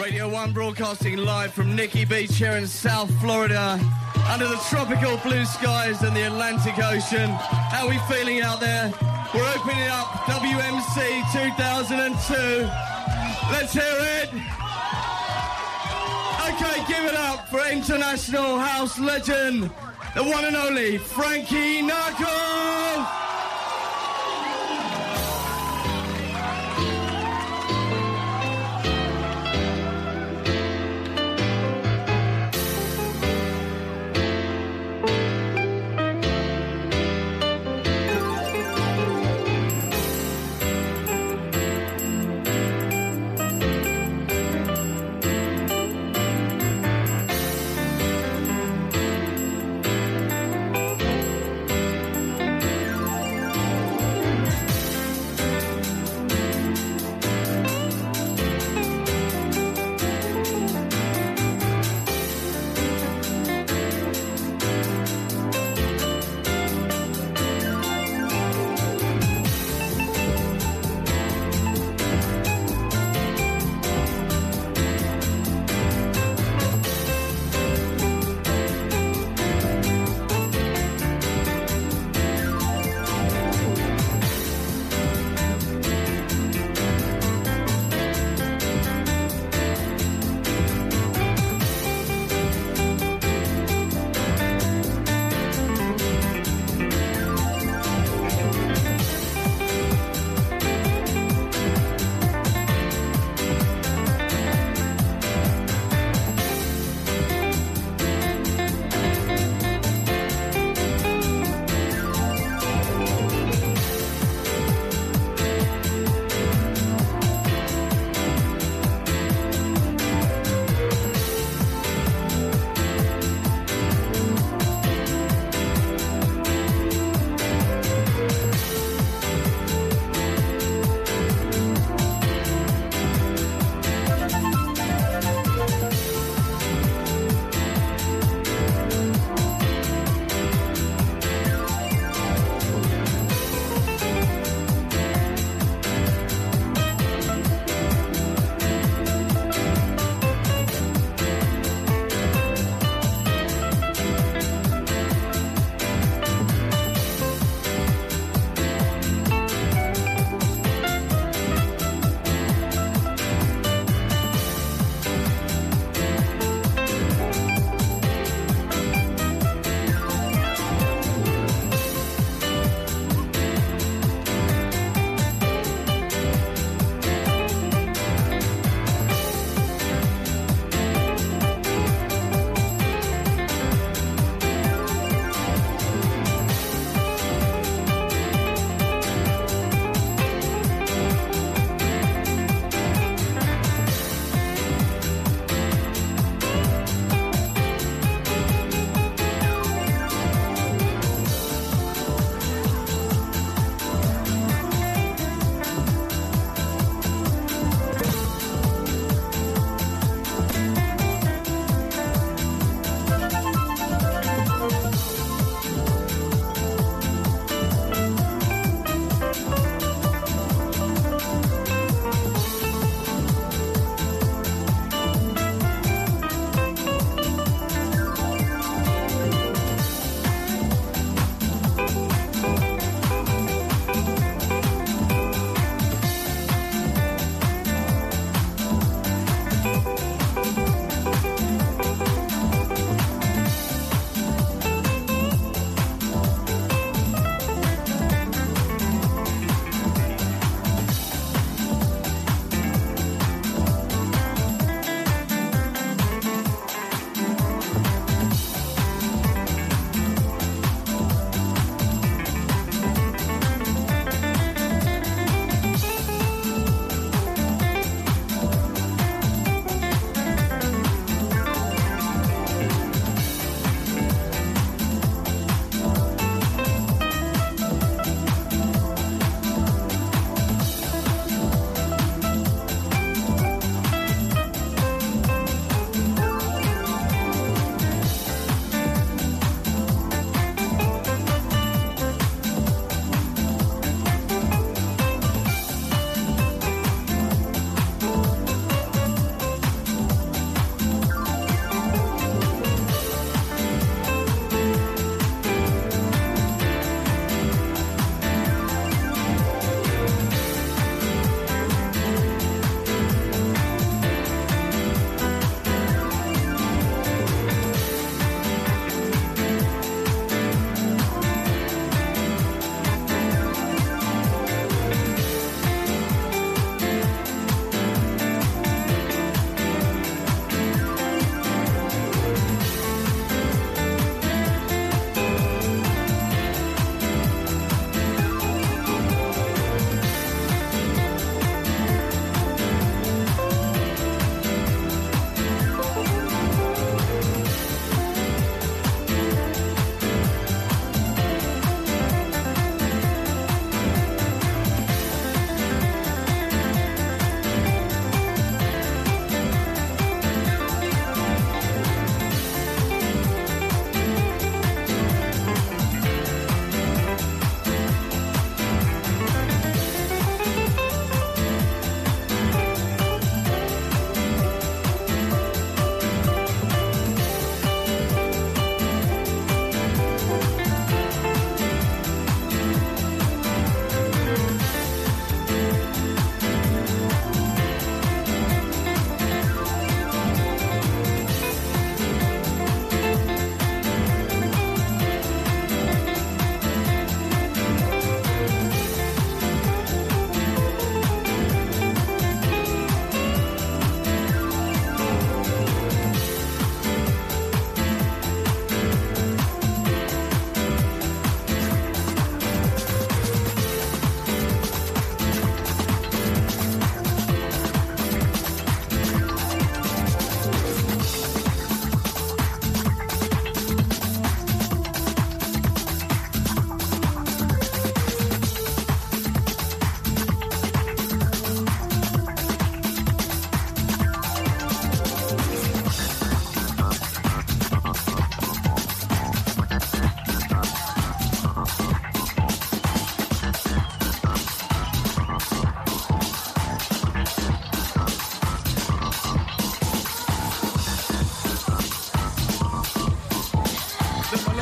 Radio 1 broadcasting live from Nikki Beach here in South Florida under the tropical blue skies and the Atlantic Ocean. How are we feeling out there? We're opening up WMC 2002. Let's hear it. Okay, give it up for international house legend, the one and only Frankie Knuckles.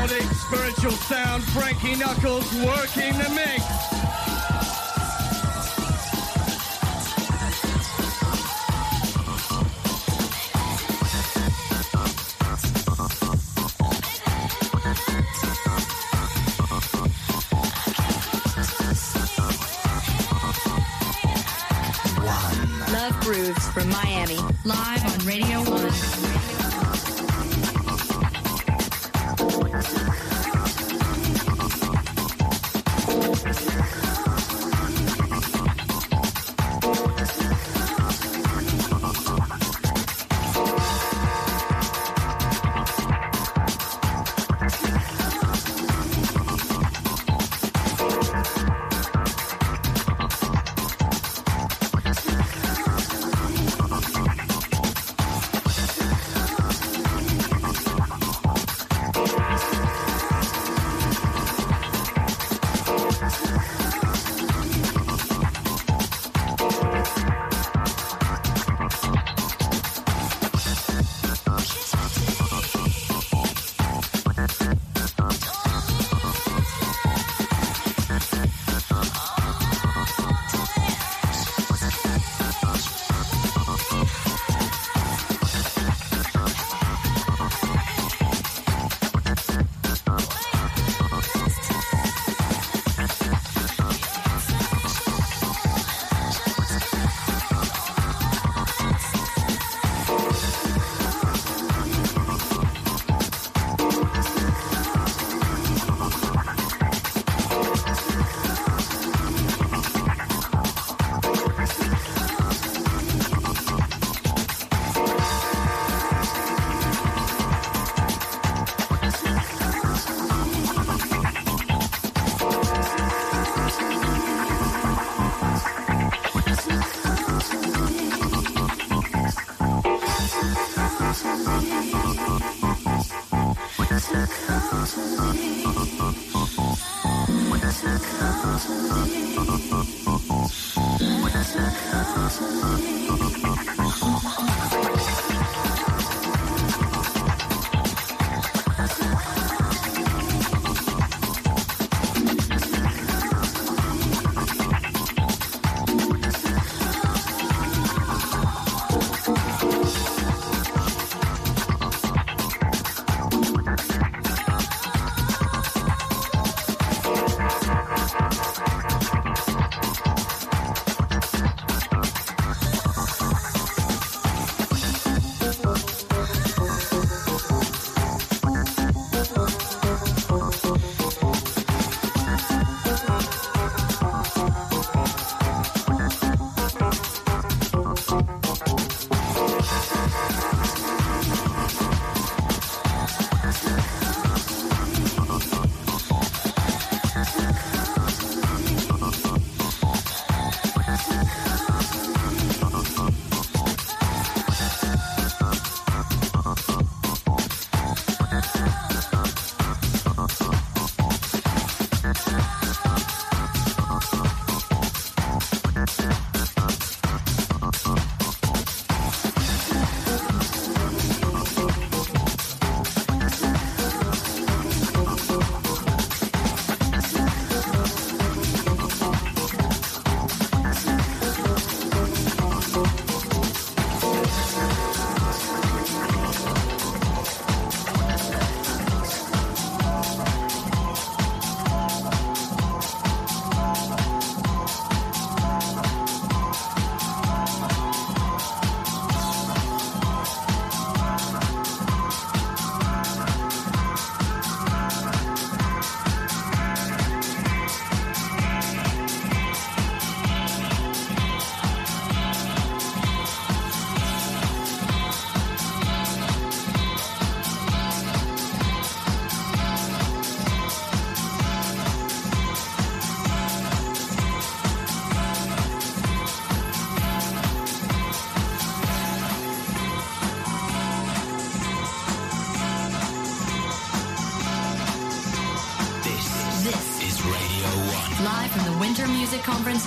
Melodic, spiritual sound. Frankie Knuckles working the mix. Love grooves from Miami, live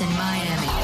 in Miami.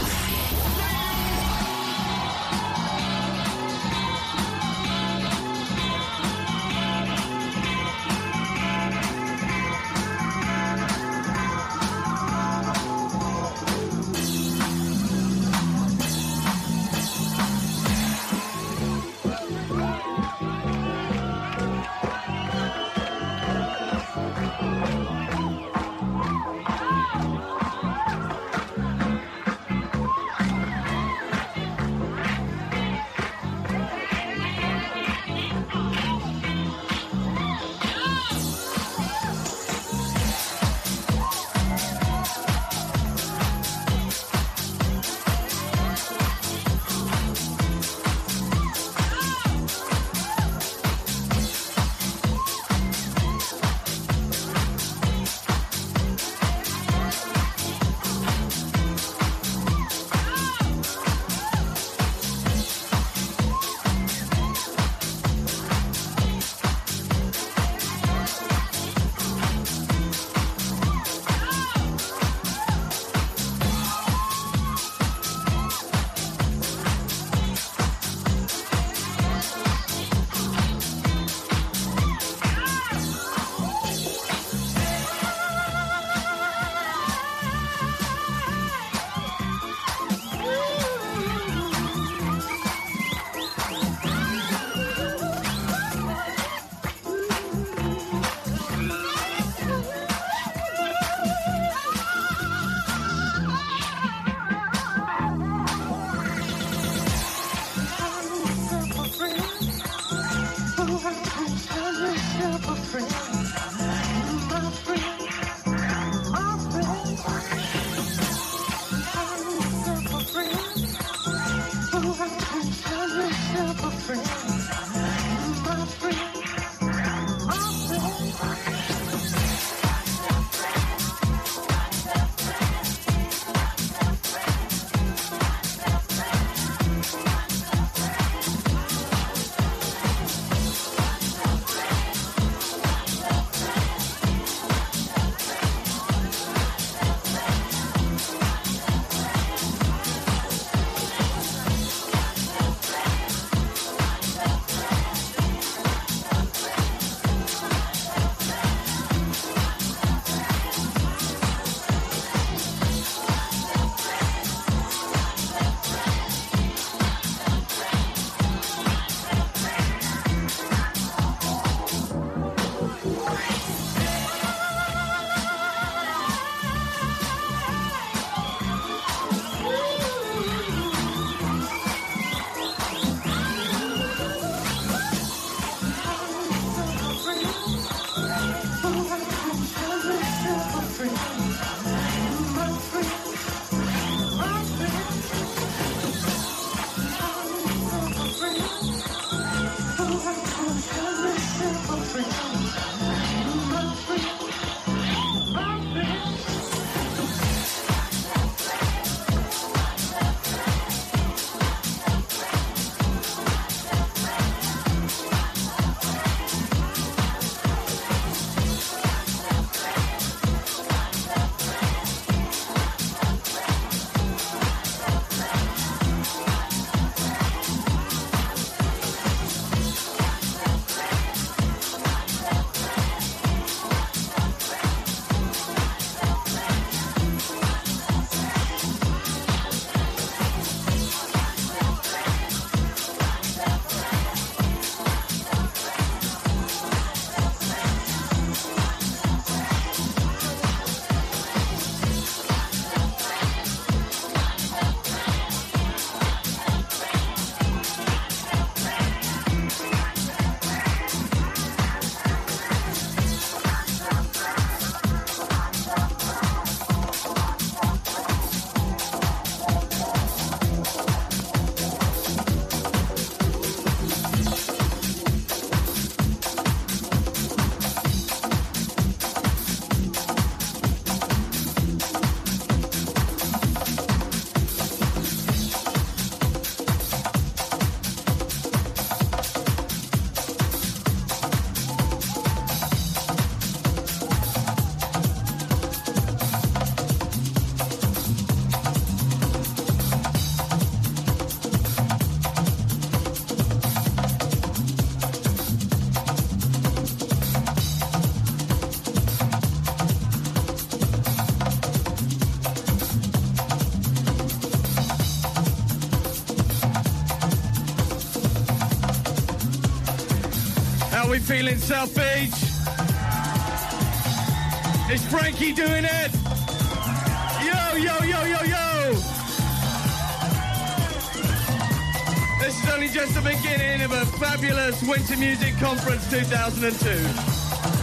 Feeling, South Beach? Is Frankie doing it? Yo, yo, yo, yo, yo! This is only just the beginning of a fabulous Winter Music Conference 2002.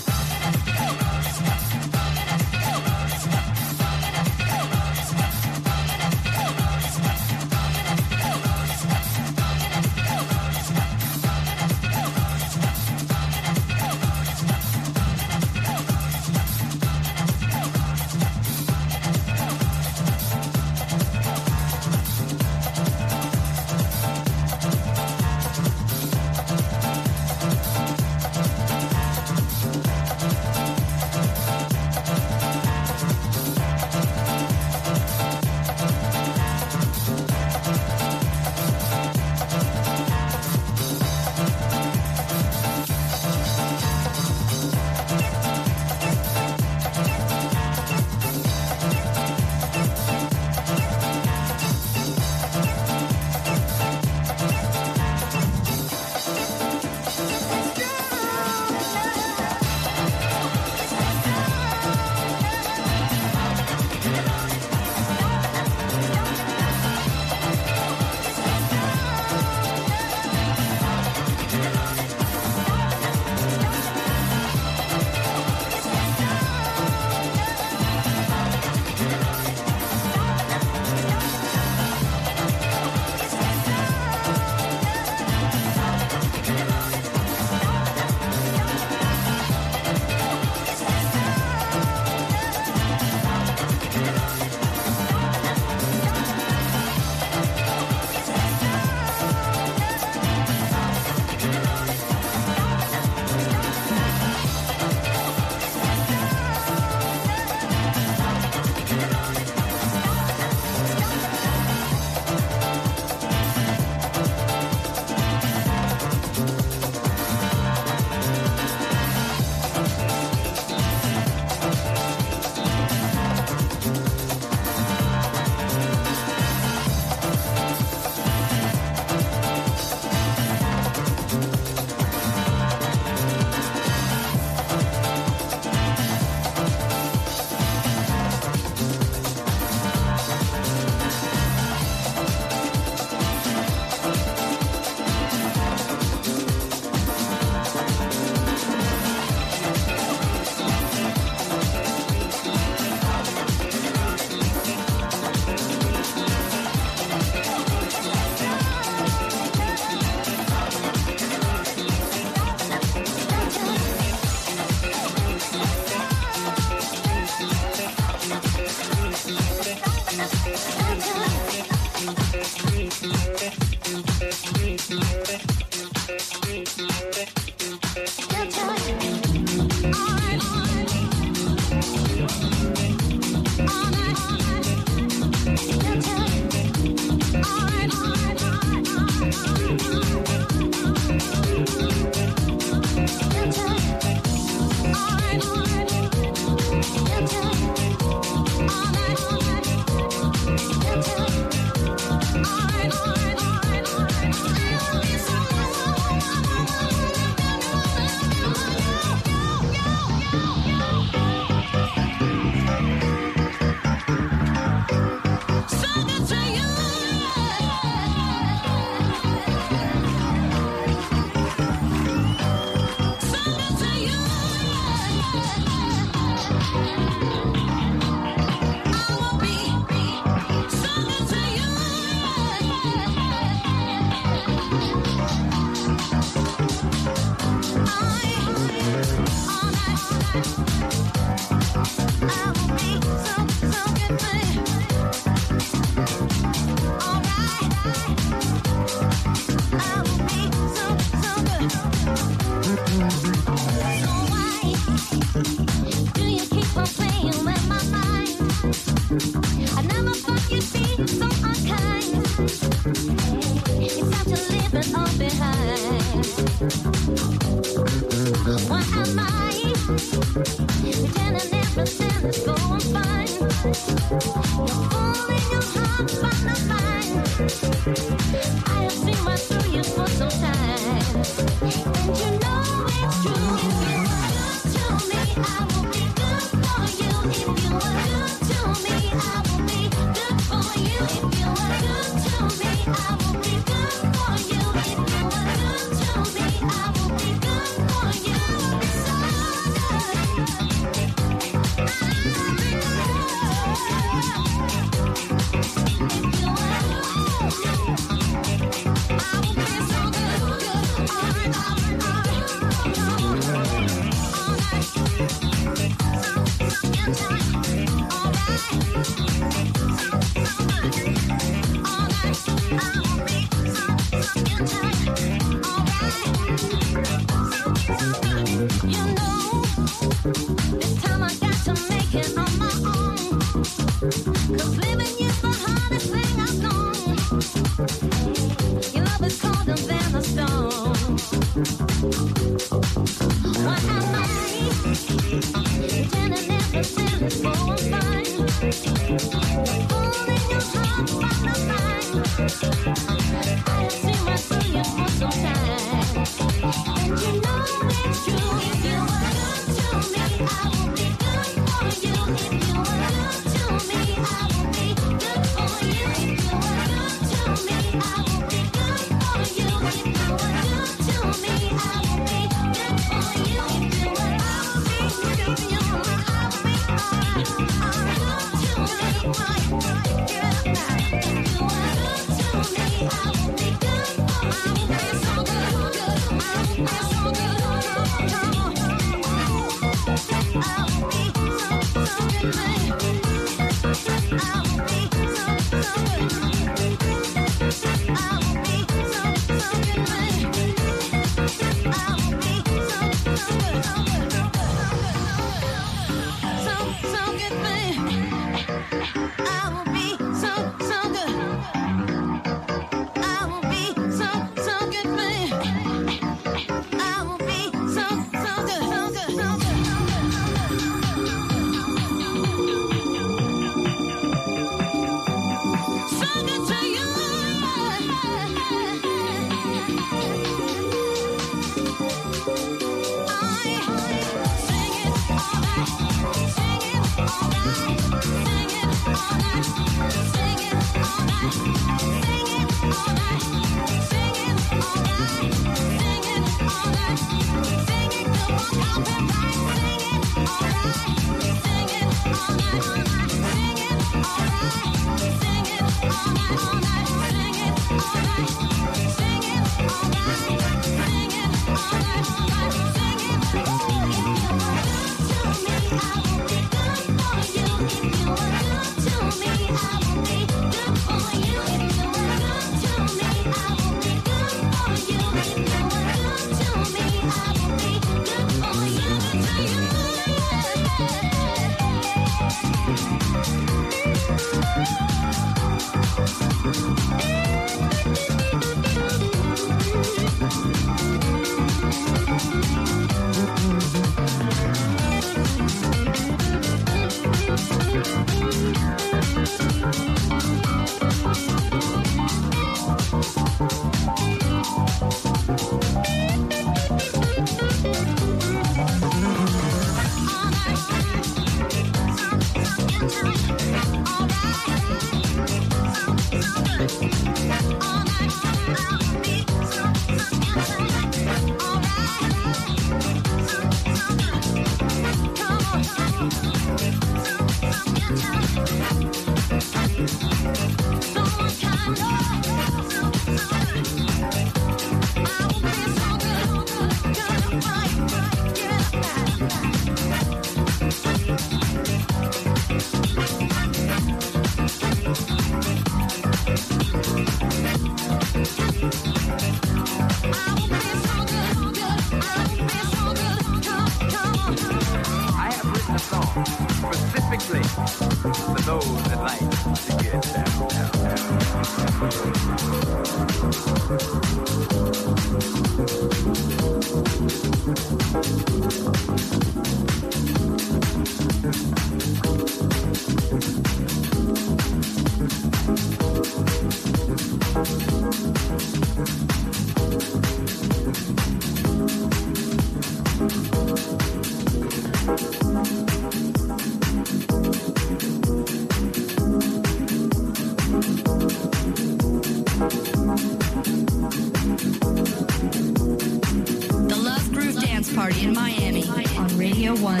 Party in Miami on Radio 1.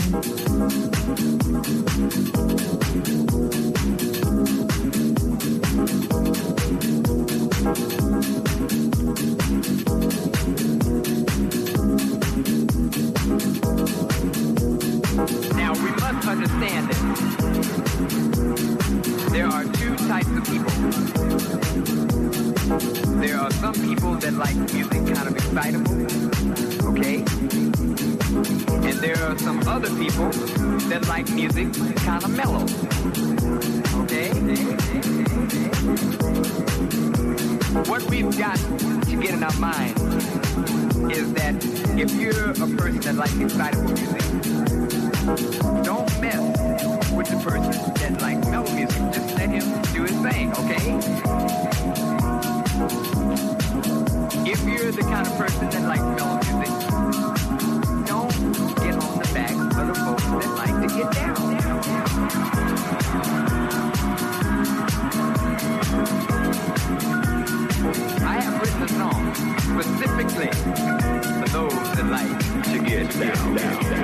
Now we must understand that there are two types of people. There are some people that like music kind of excitable, okay? And there are some other people that like music kind of mellow, okay? What we've got to get in our mind is that if you're a person that likes excitable music, don't mess with the person that likes mellow music. Just let him do his thing, okay? You're the kind of person that likes mellow music, don't get on the back of the folks that like to get down. I have written a song specifically for those that like to get down. down, I